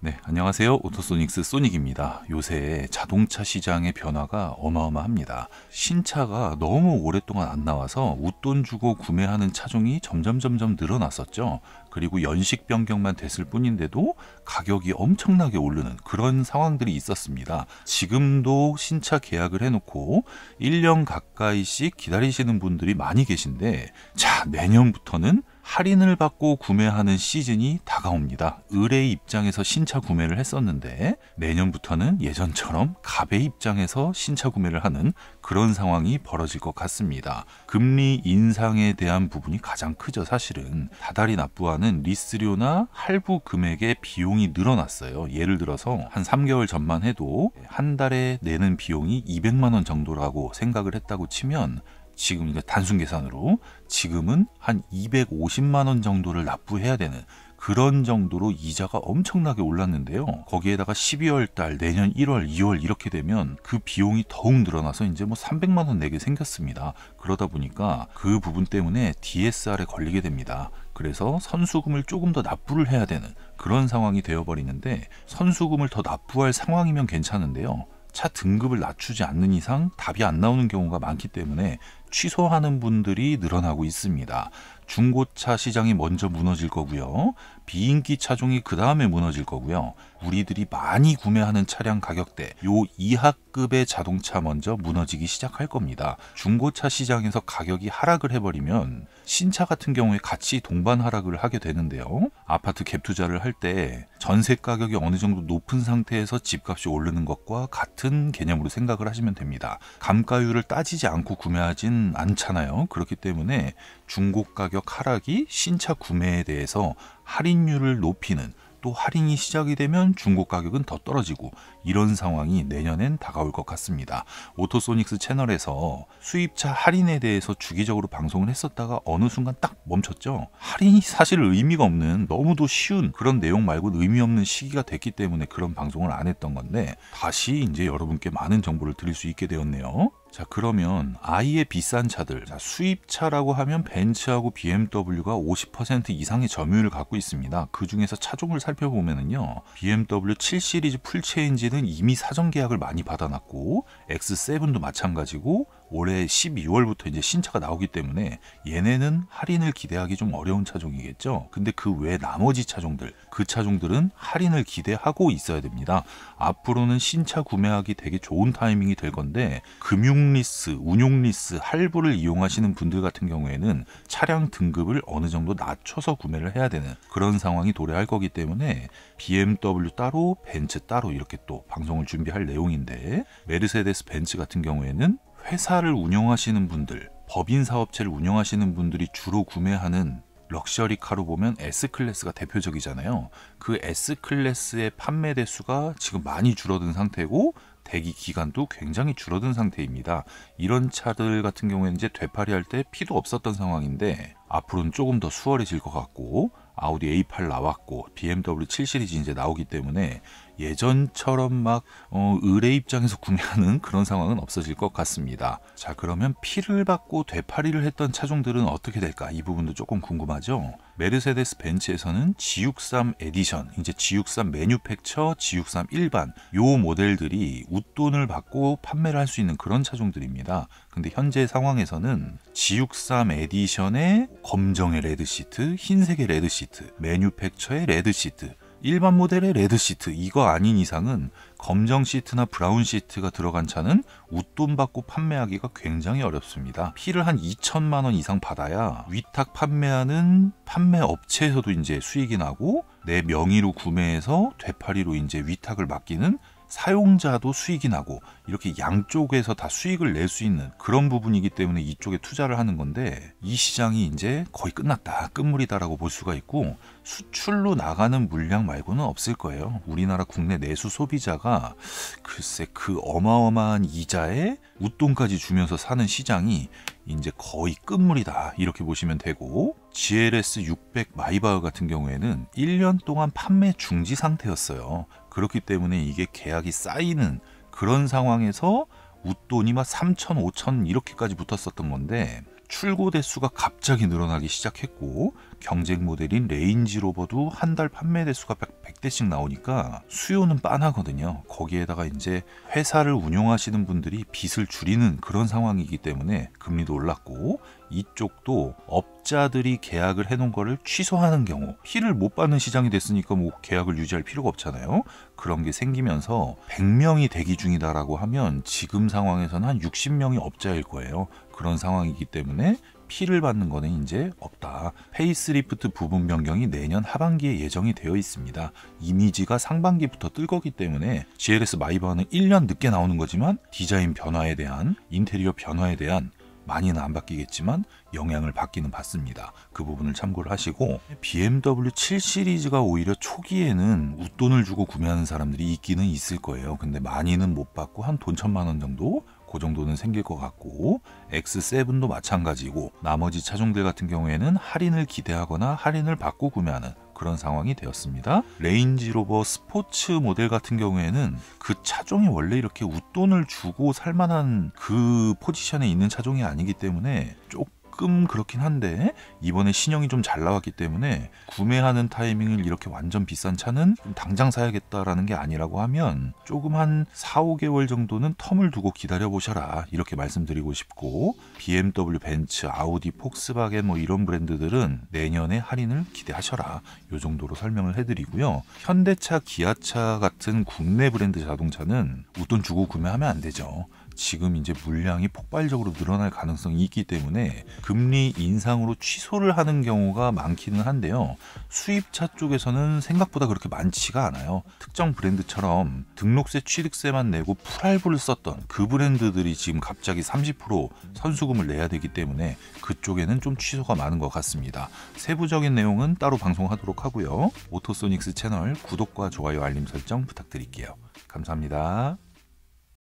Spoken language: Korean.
네, 안녕하세요. 오토소닉스 소닉입니다. 요새 자동차 시장의 변화가 어마어마합니다. 신차가 너무 오랫동안 안 나와서 웃돈 주고 구매하는 차종이 점점 점점 늘어났었죠. 그리고 연식 변경만 됐을 뿐인데도 가격이 엄청나게 오르는 그런 상황들이 있었습니다. 지금도 신차 계약을 해놓고 1년 가까이씩 기다리시는 분들이 많이 계신데 자, 내년부터는 할인을 받고 구매하는 시즌이 다가옵니다. 을의 입장에서 신차 구매를 했었는데 내년부터는 예전처럼 갑의 입장에서 신차 구매를 하는 그런 상황이 벌어질 것 같습니다. 금리 인상에 대한 부분이 가장 크죠. 사실은 다달이 납부하는 리스료나 할부 금액의 비용이 늘어났어요. 예를 들어서 한 3개월 전만 해도 한 달에 내는 비용이 200만 원 정도라고 생각을 했다고 치면 지금 이거 단순 계산으로 지금은 한 250만 원 정도를 납부해야 되는 그런 정도로 이자가 엄청나게 올랐는데요. 거기에다가 12월 달, 내년 1월, 2월 이렇게 되면 그 비용이 더욱 늘어나서 이제 뭐 300만 원 내게 생겼습니다. 그러다 보니까 그 부분 때문에 DSR에 걸리게 됩니다. 그래서 선수금을 조금 더 납부를 해야 되는 그런 상황이 되어버리는데 선수금을 더 납부할 상황이면 괜찮은데요. 차 등급을 낮추지 않는 이상 답이 안 나오는 경우가 많기 때문에 취소하는 분들이 늘어나고 있습니다. 중고차 시장이 먼저 무너질 거고요. 비인기 차종이 그 다음에 무너질 거고요. 우리들이 많이 구매하는 차량 가격대 요 이하급의 자동차 먼저 무너지기 시작할 겁니다. 중고차 시장에서 가격이 하락을 해버리면 신차 같은 경우에 같이 동반 하락을 하게 되는데요. 아파트 갭 투자를 할 때 전세 가격이 어느 정도 높은 상태에서 집값이 오르는 것과 같은 개념으로 생각을 하시면 됩니다. 감가율을 따지지 않고 구매하진 않잖아요. 그렇기 때문에 중고 가격 하락이 신차 구매에 대해서 할인율을 높이는 또 할인이 시작이 되면 중고 가격은 더 떨어지고 이런 상황이 내년엔 다가올 것 같습니다. 오토소닉스 채널에서 수입차 할인에 대해서 주기적으로 방송을 했었다가 어느 순간 딱 멈췄죠. 할인이 사실 의미가 없는 너무도 쉬운 그런 내용 말고 의미 없는 시기가 됐기 때문에 그런 방송을 안 했던 건데 다시 이제 여러분께 많은 정보를 드릴 수 있게 되었네요. 자 그러면 아예 비싼 차들 자, 수입차라고 하면 벤츠하고 BMW가 50% 이상의 점유율을 갖고 있습니다. 그 중에서 차종을 살펴보면은요 BMW 7 시리즈 full change는 이미 사전 계약을 많이 받아놨고 X7도 마찬가지고 올해 12월부터 이제 신차가 나오기 때문에 얘네는 할인을 기대하기 좀 어려운 차종이겠죠. 근데 그 외 나머지 차종들, 그 차종들은 할인을 기대하고 있어야 됩니다. 앞으로는 신차 구매하기 되게 좋은 타이밍이 될 건데 금융 리스, 운용 리스, 할부를 이용하시는 분들 같은 경우에는 차량 등급을 어느 정도 낮춰서 구매를 해야 되는 그런 상황이 도래할 거기 때문에 BMW 따로, 벤츠 따로 이렇게 또 방송을 준비할 내용인데 메르세데스 벤츠 같은 경우에는 회사를 운영하시는 분들, 법인 사업체를 운영하시는 분들이 주로 구매하는 럭셔리 카로 보면 S클래스가 대표적이잖아요. 그 S클래스의 판매 대수가 지금 많이 줄어든 상태고 대기 기간도 굉장히 줄어든 상태입니다. 이런 차들 같은 경우에는 이제 되팔이할 때 피도 없었던 상황인데 앞으로는 조금 더 수월해질 것 같고 아우디 A8 나왔고 BMW 7 시리즈 이제 나오기 때문에 예전처럼 막 어, 을의 입장에서 구매하는 그런 상황은 없어질 것 같습니다. 자 그러면 피를 받고 되팔이를 했던 차종들은 어떻게 될까? 이 부분도 조금 궁금하죠. 메르세데스 벤츠에서는 G63 에디션, 이제 G63 매뉴팩처, G63 일반 요 모델들이 웃돈을 받고 판매를 할 수 있는 그런 차종들입니다. 근데 현재 상황에서는 G63 에디션의 검정의 레드 시트, 흰색의 레드 시트, 매뉴팩처의 레드 시트 일반 모델의 레드 시트 이거 아닌 이상은 검정 시트나 브라운 시트가 들어간 차는 웃돈 받고 판매하기가 굉장히 어렵습니다. 피를 한 2천만 원 이상 받아야 위탁 판매하는 판매 업체에서도 이제 수익이 나고 내 명의로 구매해서 되팔이로 이제 위탁을 맡기는 사용자도 수익이 나고 이렇게 양쪽에서 다 수익을 낼 수 있는 그런 부분이기 때문에 이쪽에 투자를 하는 건데 이 시장이 이제 거의 끝났다 끝물이다라고 볼 수가 있고 수출로 나가는 물량 말고는 없을 거예요. 우리나라 국내 내수 소비자가 글쎄 그 어마어마한 이자에 웃돈까지 주면서 사는 시장이 이제 거의 끝물이다 이렇게 보시면 되고 GLS 600 마이바흐 같은 경우에는 1년 동안 판매 중지 상태였어요 그렇기 때문에 이게 계약이 쌓이는 그런 상황에서 웃돈이 막 3천, 5천 이렇게까지 붙었었던 건데 출고 대수가 갑자기 늘어나기 시작했고 경쟁 모델인 레인지 로버도 한 달 판매 대수가 100 대씩 나오니까 수요는 빤하거든요. 거기에다가 이제 회사를 운영하시는 분들이 빚을 줄이는 그런 상황이기 때문에 금리도 올랐고 이쪽도 업자들이 계약을 해놓은 거를 취소하는 경우 피를 못 받는 시장이 됐으니까 뭐 계약을 유지할 필요가 없잖아요. 그런 게 생기면서 100명이 대기 중이다라고 하면 지금 상황에서는 한 60명이 업자일 거예요. 그런 상황이기 때문에 피를 받는 거는 이제 없다. 페이스리프트 부분 변경이 내년 하반기에 예정이 되어 있습니다. 이미지가 상반기부터 뜰 거기 때문에 GLS 마이바흐는 1년 늦게 나오는 거지만 디자인 변화에 대한 인테리어 변화에 대한 많이는 안 바뀌겠지만 영향을 받기는 받습니다. 그 부분을 참고를 하시고 BMW 7 시리즈가 오히려 초기에는 웃돈을 주고 구매하는 사람들이 있기는 있을 거예요. 근데 많이는 못 받고 한 돈 천만 원 정도 그 정도는 생길 것 같고 X7도 마찬가지고 나머지 차종들 같은 경우에는 할인을 기대하거나 할인을 받고 구매하는 그런 상황이 되었습니다. 레인지로버 스포츠 모델 같은 경우에는 그 차종이 원래 이렇게 웃돈을 주고 살만한 그 포지션에 있는 차종이 아니기 때문에 조금 조금 그렇긴 한데 이번에 신형이 좀 잘 나왔기 때문에 구매하는 타이밍을 이렇게 완전 비싼 차는 당장 사야겠다라는 게 아니라고 하면 조금 한 4, 5개월 정도는 텀을 두고 기다려 보셔라 이렇게 말씀드리고 싶고 BMW, 벤츠, 아우디, 폭스바겐 뭐 이런 브랜드들은 내년에 할인을 기대하셔라. 요 정도로 설명을 해드리고요. 현대차, 기아차 같은 국내 브랜드 자동차는 웃돈 주고 구매하면 안 되죠 지금 이제 물량이 폭발적으로 늘어날 가능성이 있기 때문에 금리 인상으로 취소를 하는 경우가 많기는 한데요. 수입차 쪽에서는 생각보다 그렇게 많지가 않아요. 특정 브랜드처럼 등록세 취득세만 내고 풀할부를 썼던 그 브랜드들이 지금 갑자기 30% 선수금을 내야 되기 때문에 그쪽에는 좀 취소가 많은 것 같습니다. 세부적인 내용은 따로 방송하도록 하고요. 오토소닉스 채널 구독과 좋아요 알림 설정 부탁드릴게요. 감사합니다.